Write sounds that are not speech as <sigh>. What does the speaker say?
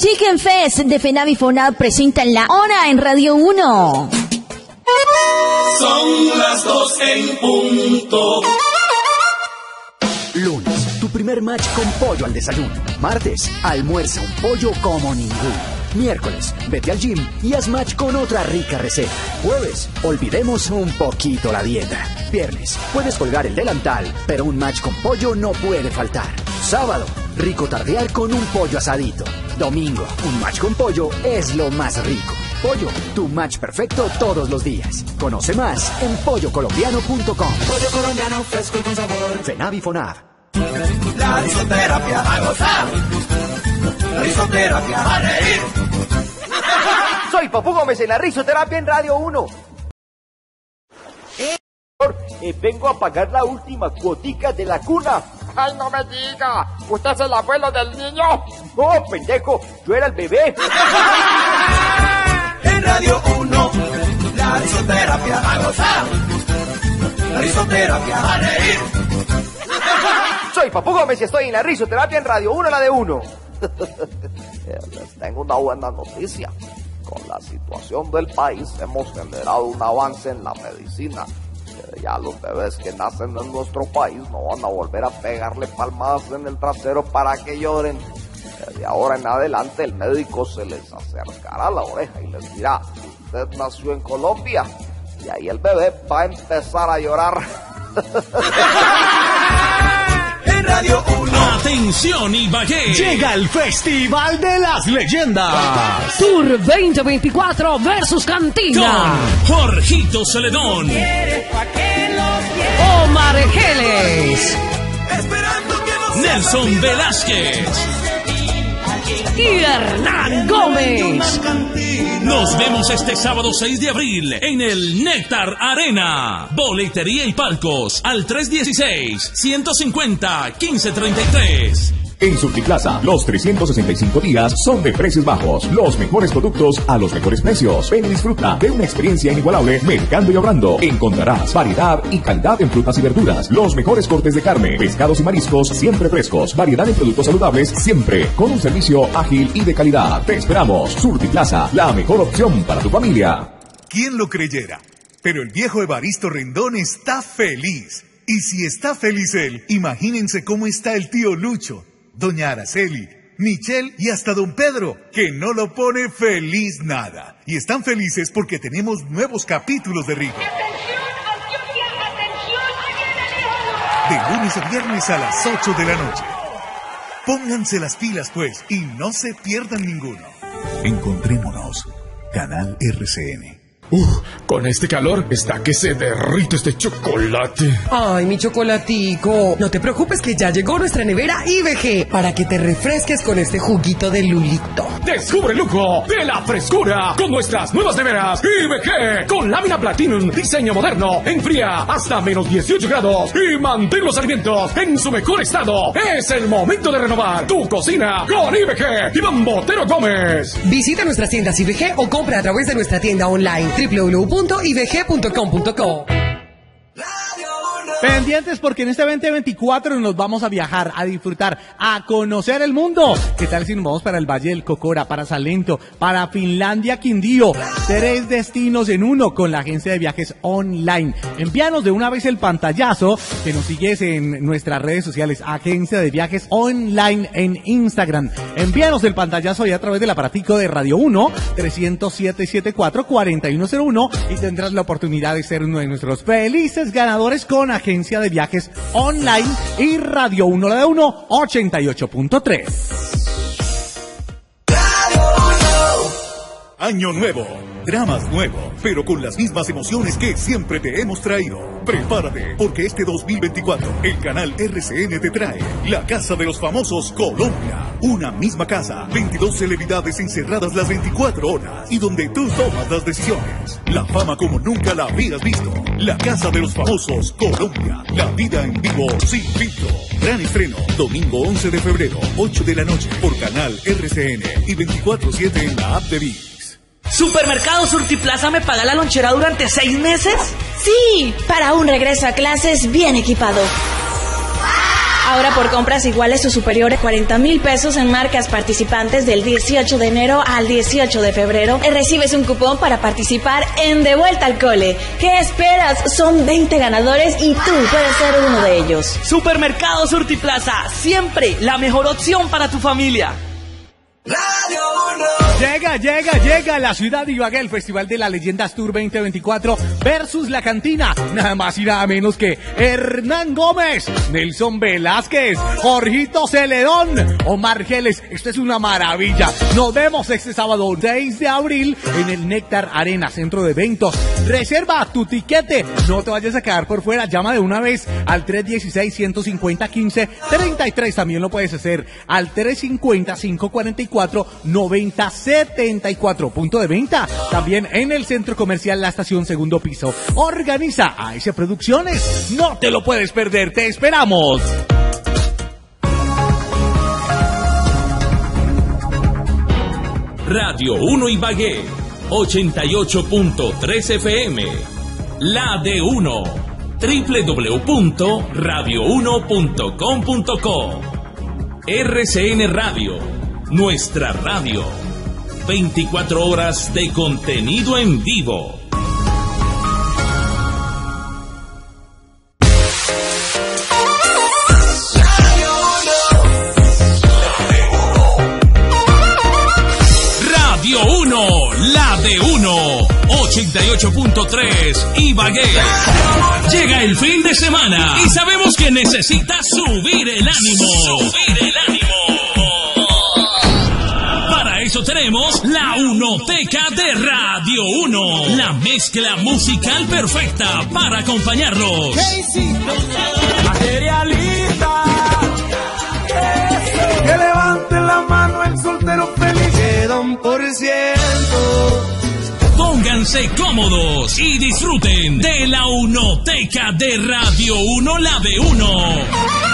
Chicken Fest de Fenavi Fonad presenta la hora en Radio 1. Son las dos en punto. Lunes, tu primer match con pollo al desayuno. Martes, almuerza un pollo como ninguno. Miércoles, vete al gym y haz match con otra rica receta. Jueves, olvidemos un poquito la dieta. Viernes, puedes colgar el delantal, pero un match con pollo no puede faltar. Sábado, rico tardear con un pollo asadito. Domingo, un match con pollo es lo más rico. Pollo, tu match perfecto todos los días. Conoce más en pollocolombiano.com. Pollo colombiano fresco y con sabor. Fenavi Fonav. La risoterapia a gozar. Risoterapia a reír. <laughs> Soy Papu Gómez en la risoterapia en Radio 1. Eh, eh, vengo a pagar la última cuotica de la cuna. ¡Ay, no me diga! ¿Usted es el abuelo del niño? No, pendejo, yo era el bebé. <laughs> En Radio 1, la risoterapia a gozar. Risoterapia a reír. <laughs> Soy Papu Gómez y estoy en la risoterapia en Radio 1, la de 1. Les <laughs> tengo una buena noticia. Con la situación del país hemos generado un avance en la medicina. Ya los bebés que nacen en nuestro país no van a volver a pegarle palmadas en el trasero para que lloren. De ahora en adelante el médico se les acercará a la oreja y les dirá, usted nació en Colombia. Y ahí el bebé va a empezar a llorar. <laughs> En Radio 1, Atención Ibagué. Llega el Festival de las Leyendas. Tour 2024 versus Cantina. Con Jorgito Celedón. Omar Geles. esperando que nos Nelson Velázquez. Y Hernán Gómez. Nos vemos este sábado 6 de abril en el Néctar Arena. Boletería y palcos al 316-150-1533. En Surtiplaza, los 365 días son de precios bajos. Los mejores productos a los mejores precios. Ven y disfruta de una experiencia inigualable mercando y ahorrando. Encontrarás variedad y calidad en frutas y verduras. Los mejores cortes de carne, pescados y mariscos siempre frescos. Variedad en productos saludables siempre con un servicio ágil y de calidad. Te esperamos. Surtiplaza, la mejor opción para tu familia. ¿Quién lo creyera? Pero el viejo Evaristo Rendón está feliz. Y si está feliz él, imagínense cómo está el tío Lucho, doña Araceli, Michelle y hasta don Pedro, que no lo pone feliz nada. Y están felices porque tenemos nuevos capítulos de Rigo. De lunes a viernes a las 8 de la noche. Pónganse las pilas pues y no se pierdan ninguno. Encontrémonos. Canal RCN. Uf, con este calor está que se derrite este chocolate. Ay, mi chocolatico. No te preocupes que ya llegó nuestra nevera IBG para que te refresques con este juguito de lulito. Descubre el lujo de la frescura con nuestras nuevas neveras IBG con lámina Platinum, diseño moderno, enfría hasta menos 18 grados y mantén los alimentos en su mejor estado. Es el momento de renovar tu cocina con IBG. Iván Botero Gómez. Visita nuestras tiendas IBG o compra a través de nuestra tienda online www.ibg.com.co. Pendientes porque en este 2024 nos vamos a viajar, a disfrutar, a conocer el mundo. ¿Qué tal si nos vamos para el Valle del Cocora, para Salento, para Finlandia, Quindío? Tres destinos en uno con la agencia de viajes online. Envíanos de una vez el pantallazo que nos sigues en nuestras redes sociales, agencia de viajes online en Instagram. Envíanos el pantallazo ahí a través del aparatico de Radio 1 307-74-4101 y tendrás la oportunidad de ser uno de nuestros felices ganadores con agencia de viajes online y Radio 1 la de 1 88.3. Año nuevo, dramas nuevos, pero con las mismas emociones que siempre te hemos traído. Prepárate, porque este 2024 el canal RCN te trae La Casa de los Famosos Colombia. Una misma casa, 22 celebridades encerradas las 24 horas y donde tú tomas las decisiones. La fama como nunca la habías visto. La Casa de los Famosos Colombia. La vida en vivo sin filtro. Gran estreno, domingo 11 de febrero, 8 de la noche, por canal RCN y 24-7 en la app de VIX. ¿Supermercado Surtiplaza me paga la lonchera durante seis meses? Sí, para un regreso a clases bien equipado. Ahora por compras iguales o superiores 40 mil pesos en marcas participantes del 18 de enero al 18 de febrero, eh, recibes un cupón para participar en De Vuelta al Cole. ¿Qué esperas? Son 20 ganadores y tú puedes ser uno de ellos. Supermercado Surtiplaza, siempre la mejor opción para tu familia. Llega, llega, llega a la ciudad de Ibagué el Festival de las Leyendas Tour 2024 versus La Cantina. Nada más y nada menos que Hernán Gómez, Nelson Velázquez, Jorgito Celedón, Omar Geles. Esto es una maravilla. Nos vemos este sábado 6 de abril en el Néctar Arena, centro de eventos. Reserva tu tiquete. No te vayas a quedar por fuera. Llama de una vez al 316-150-15-33. También lo puedes hacer al 350-544-9074. Punto de venta. También en el centro comercial La Estación Segundo Piso. Organiza AS Producciones. No te lo puedes perder. Te esperamos. Radio 1 Ibagué, 88.3 FM. La de 1. www.radio1.com.co. RCN Radio, nuestra radio. 24 horas de contenido en vivo. Radio 1, la de 1, 88.3 Ibagué. Llega el fin de semana y sabemos que necesitas subir el ánimo. Subir el ánimo. Eso tenemos la Unoteca de Radio 1, la mezcla musical perfecta para acompañarlos. Materialista. Que levanten la mano el soltero feliz. Queda un por ciento. Pónganse cómodos y disfruten de la Unoteca de Radio 1, la de 1.